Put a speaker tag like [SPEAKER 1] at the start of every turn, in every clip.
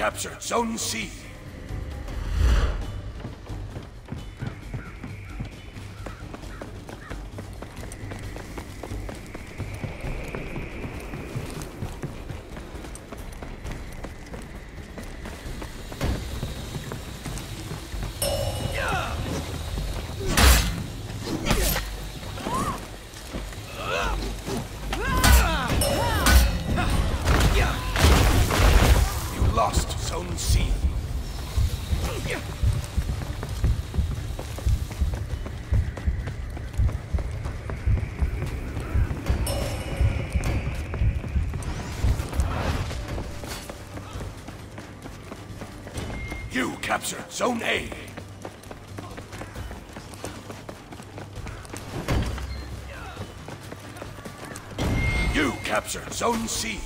[SPEAKER 1] captured Zone C. You captured Zone A. You captured Zone C.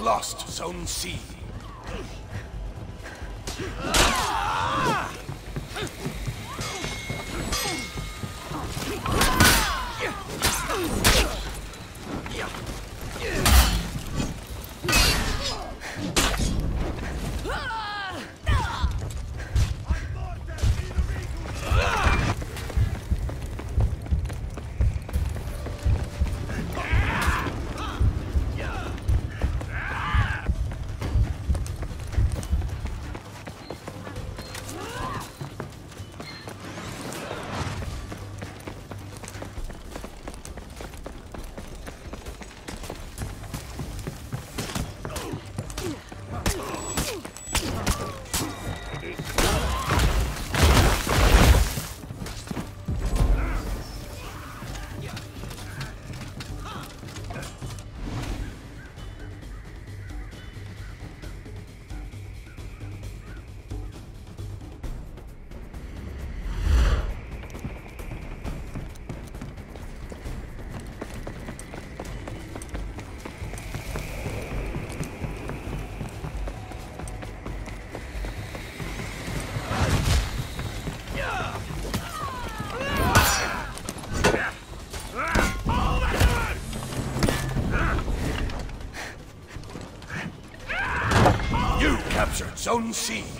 [SPEAKER 1] Lost Zone C. captured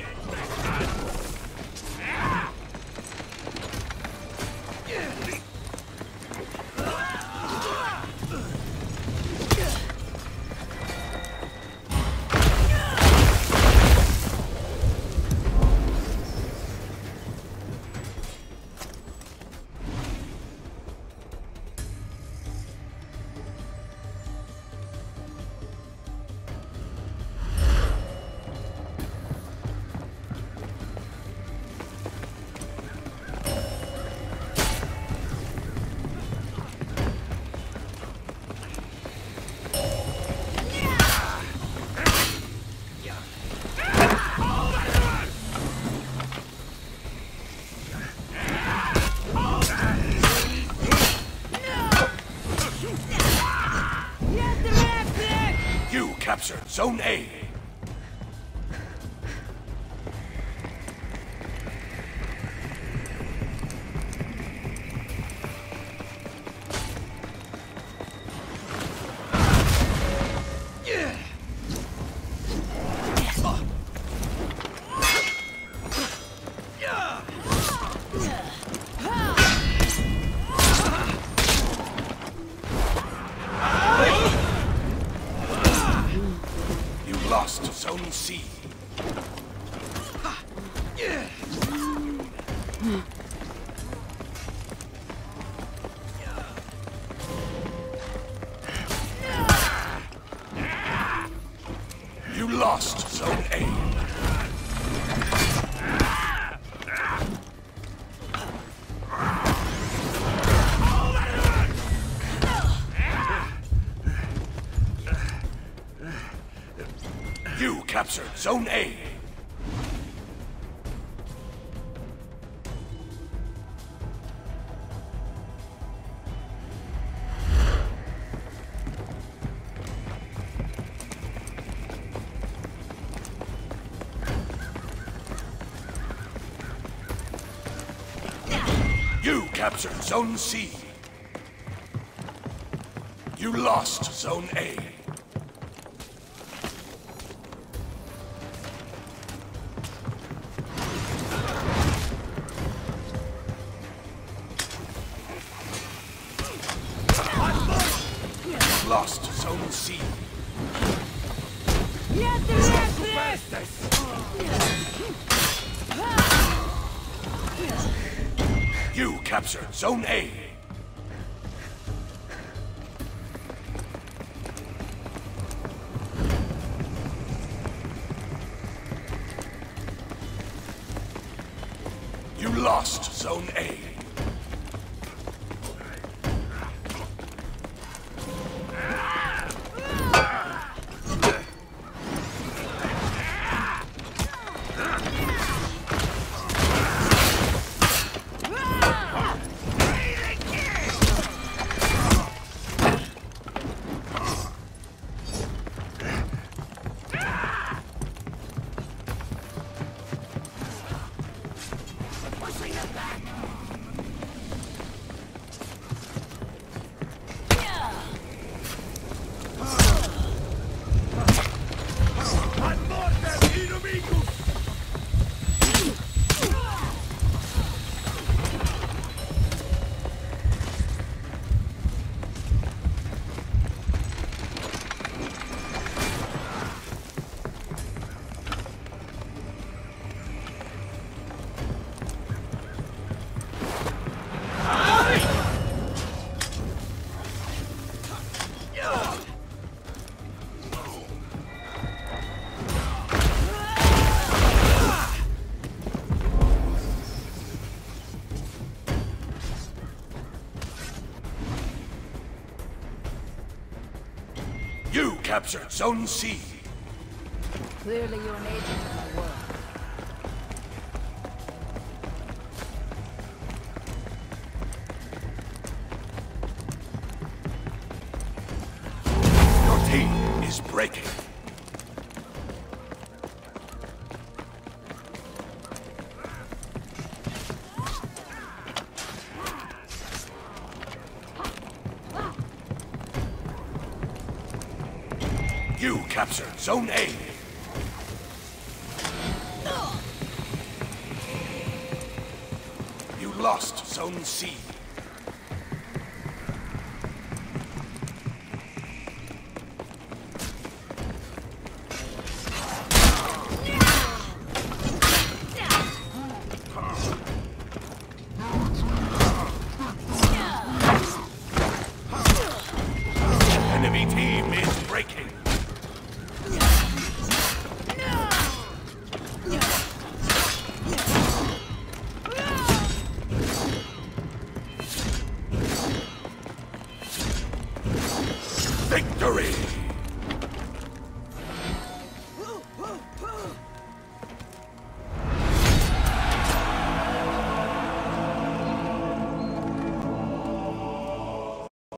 [SPEAKER 1] captured Zone A. You lost Zone A. Zone A. You captured Zone C. You lost Zone A. lost Zone C. You captured Zone A. You lost Zone A. captured Zone C.
[SPEAKER 2] Clearly you're an agent of my world.
[SPEAKER 1] Your team is breaking. You captured Zone A. You lost Zone C. Victory!